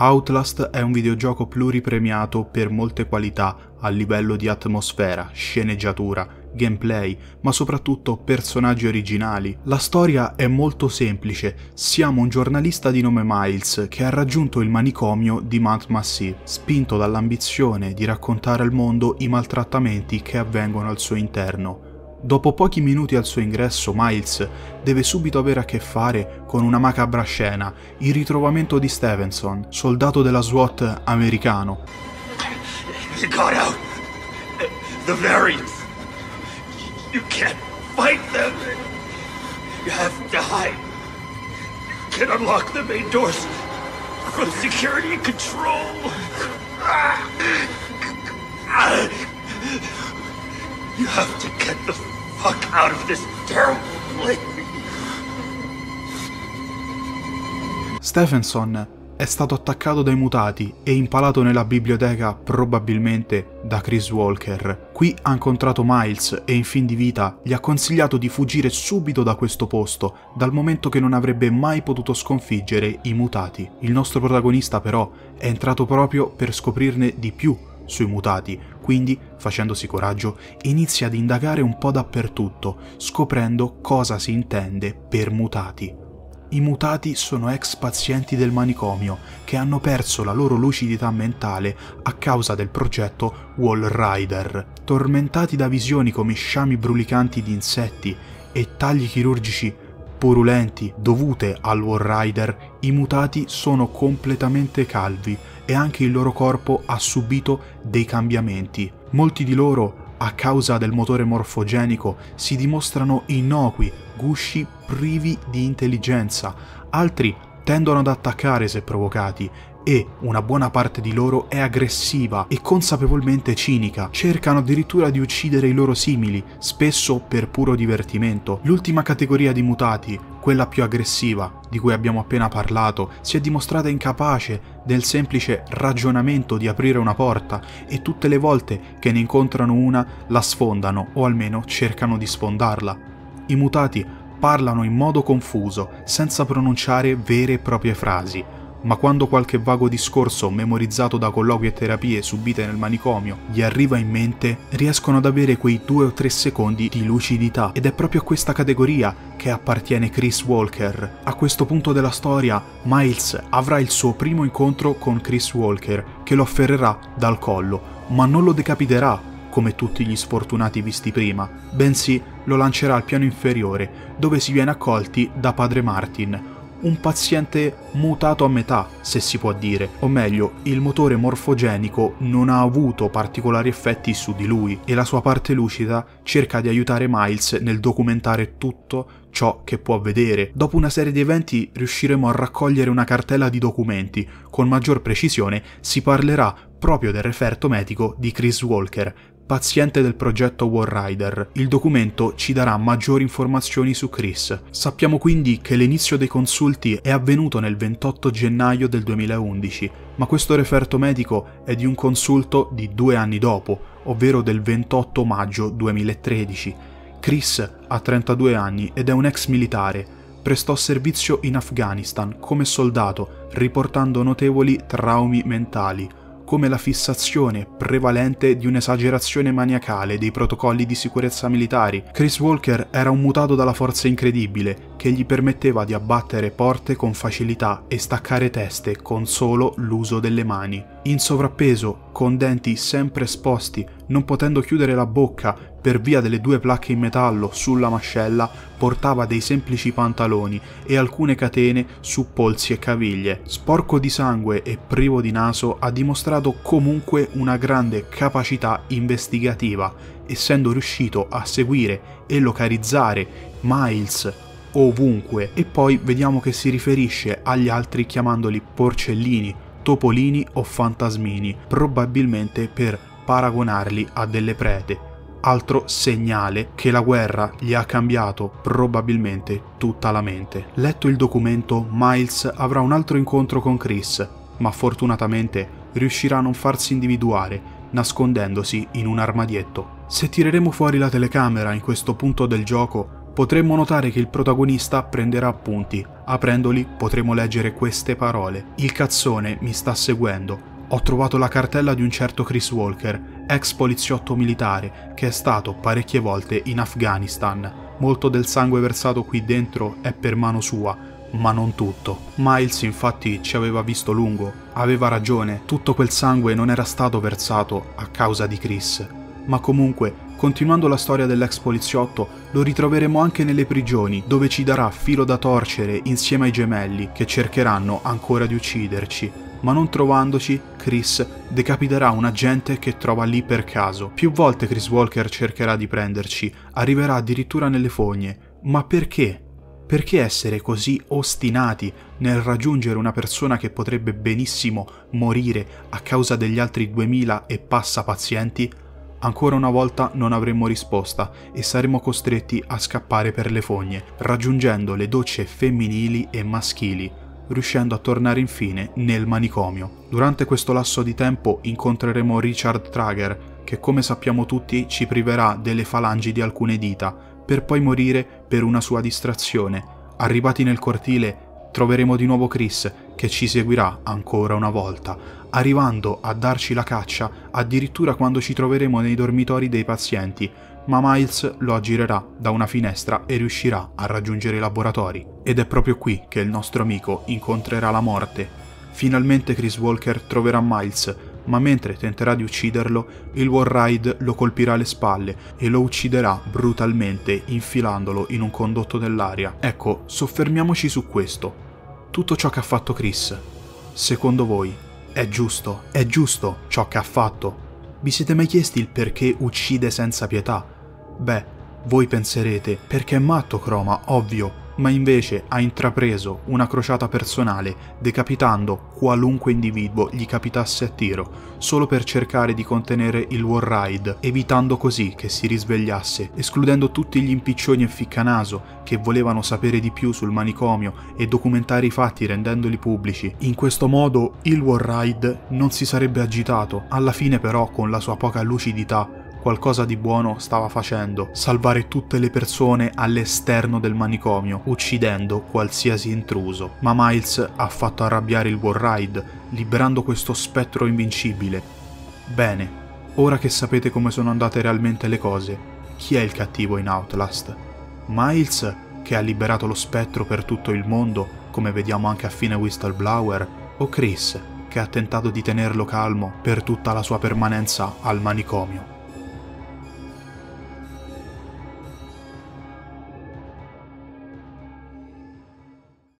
Outlast è un videogioco pluripremiato per molte qualità a livello di atmosfera, sceneggiatura, gameplay, ma soprattutto personaggi originali. La storia è molto semplice, siamo un giornalista di nome Miles che ha raggiunto il manicomio di Mount Massey, spinto dall'ambizione di raccontare al mondo i maltrattamenti che avvengono al suo interno. Dopo pochi minuti al suo ingresso, Miles deve subito avere a che fare con una macabra scena, il ritrovamento di Stevenson, soldato della SWAT americano. Got out. The variants. You can't fight them. You have to hide. You can unlock the main doors from security control. You have to get the fuck out of this terrible place. Stephenson è stato attaccato dai mutati e impalato nella biblioteca probabilmente da Chris Walker. Qui ha incontrato Miles e in fin di vita gli ha consigliato di fuggire subito da questo posto, dal momento che non avrebbe mai potuto sconfiggere i mutati. Il nostro protagonista però è entrato proprio per scoprirne di più sui mutati, quindi, facendosi coraggio, inizia ad indagare un po' dappertutto, scoprendo cosa si intende per mutati. I mutati sono ex pazienti del manicomio che hanno perso la loro lucidità mentale a causa del progetto Wall Rider. Tormentati da visioni come sciami brulicanti di insetti e tagli chirurgici purulenti dovute al Wall Rider, i mutati sono completamente calvi e anche il loro corpo ha subito dei cambiamenti. Molti di loro, a causa del motore morfogenico, si dimostrano innocui, gusci privi di intelligenza, altri tendono ad attaccare se provocati e una buona parte di loro è aggressiva e consapevolmente cinica. Cercano addirittura di uccidere i loro simili, spesso per puro divertimento. L'ultima categoria di mutati, quella più aggressiva, di cui abbiamo appena parlato, si è dimostrata incapace del semplice ragionamento di aprire una porta e tutte le volte che ne incontrano una la sfondano o almeno cercano di sfondarla. I mutati parlano in modo confuso, senza pronunciare vere e proprie frasi, ma quando qualche vago discorso memorizzato da colloqui e terapie subite nel manicomio gli arriva in mente, riescono ad avere quei due o tre secondi di lucidità ed è proprio a questa categoria che appartiene Chris Walker. A questo punto della storia, Miles avrà il suo primo incontro con Chris Walker, che lo afferrerà dal collo, ma non lo decapiterà come tutti gli sfortunati visti prima, bensì lo lancerà al piano inferiore, dove si viene accolti da padre Martin, un paziente mutato a metà, se si può dire, o meglio, il motore morfogenico non ha avuto particolari effetti su di lui e la sua parte lucida cerca di aiutare Miles nel documentare tutto ciò che può vedere. Dopo una serie di eventi riusciremo a raccogliere una cartella di documenti, con maggior precisione si parlerà proprio del referto medico di Chris Walker, paziente del progetto War Rider. Il documento ci darà maggiori informazioni su Chris. Sappiamo quindi che l'inizio dei consulti è avvenuto nel 28 gennaio del 2011, ma questo referto medico è di un consulto di due anni dopo, ovvero del 28 maggio 2013. Chris ha 32 anni ed è un ex militare. Prestò servizio in Afghanistan come soldato, riportando notevoli traumi mentali come la fissazione prevalente di un'esagerazione maniacale dei protocolli di sicurezza militari. Chris Walker era un mutato dalla forza incredibile che gli permetteva di abbattere porte con facilità e staccare teste con solo l'uso delle mani. In sovrappeso, con denti sempre esposti, non potendo chiudere la bocca per via delle due placche in metallo sulla mascella, portava dei semplici pantaloni e alcune catene su polsi e caviglie. Sporco di sangue e privo di naso, ha dimostrato comunque una grande capacità investigativa, essendo riuscito a seguire e localizzare Miles ovunque e poi vediamo che si riferisce agli altri chiamandoli porcellini, topolini o fantasmini, probabilmente per paragonarli a delle prede altro segnale che la guerra gli ha cambiato probabilmente tutta la mente. Letto il documento, Miles avrà un altro incontro con Chris, ma fortunatamente riuscirà a non farsi individuare, nascondendosi in un armadietto. Se tireremo fuori la telecamera in questo punto del gioco, potremmo notare che il protagonista prenderà appunti. Aprendoli potremo leggere queste parole. Il cazzone mi sta seguendo. Ho trovato la cartella di un certo Chris Walker, ex poliziotto militare, che è stato parecchie volte in Afghanistan. Molto del sangue versato qui dentro è per mano sua, ma non tutto. Miles infatti ci aveva visto lungo, aveva ragione, tutto quel sangue non era stato versato a causa di Chris. Ma comunque, continuando la storia dell'ex poliziotto, lo ritroveremo anche nelle prigioni, dove ci darà filo da torcere insieme ai gemelli che cercheranno ancora di ucciderci. Ma non trovandoci, Chris decapiterà un agente che trova lì per caso. Più volte Chris Walker cercherà di prenderci, arriverà addirittura nelle fogne. Ma perché? Perché essere così ostinati nel raggiungere una persona che potrebbe benissimo morire a causa degli altri 2000 e passa pazienti? Ancora una volta non avremmo risposta e saremo costretti a scappare per le fogne, raggiungendo le docce femminili e maschili, riuscendo a tornare infine nel manicomio. Durante questo lasso di tempo incontreremo Richard Trager, che come sappiamo tutti ci priverà delle falangi di alcune dita, per poi morire per una sua distrazione. Arrivati nel cortile, troveremo di nuovo Chris, che ci seguirà ancora una volta, arrivando a darci la caccia addirittura quando ci troveremo nei dormitori dei pazienti, ma Miles lo aggirerà da una finestra e riuscirà a raggiungere i laboratori. Ed è proprio qui che il nostro amico incontrerà la morte. Finalmente Chris Walker troverà Miles ma mentre tenterà di ucciderlo, il Warride lo colpirà alle spalle e lo ucciderà brutalmente infilandolo in un condotto dell'aria. Ecco, soffermiamoci su questo. Tutto ciò che ha fatto Chris, secondo voi, è giusto? È giusto ciò che ha fatto? Vi siete mai chiesti il perché uccide senza pietà? Beh, voi penserete, perché è matto Croma, ovvio, ma invece ha intrapreso una crociata personale decapitando qualunque individuo gli capitasse a tiro, solo per cercare di contenere il Warride, evitando così che si risvegliasse, escludendo tutti gli impiccioni e ficcanaso che volevano sapere di più sul manicomio e documentare i fatti rendendoli pubblici. In questo modo il Warride non si sarebbe agitato, alla fine però con la sua poca lucidità qualcosa di buono stava facendo, salvare tutte le persone all'esterno del manicomio, uccidendo qualsiasi intruso. Ma Miles ha fatto arrabbiare il Warride, liberando questo spettro invincibile. Bene, ora che sapete come sono andate realmente le cose, chi è il cattivo in Outlast? Miles, che ha liberato lo spettro per tutto il mondo, come vediamo anche a fine Whistleblower, o Chris, che ha tentato di tenerlo calmo per tutta la sua permanenza al manicomio?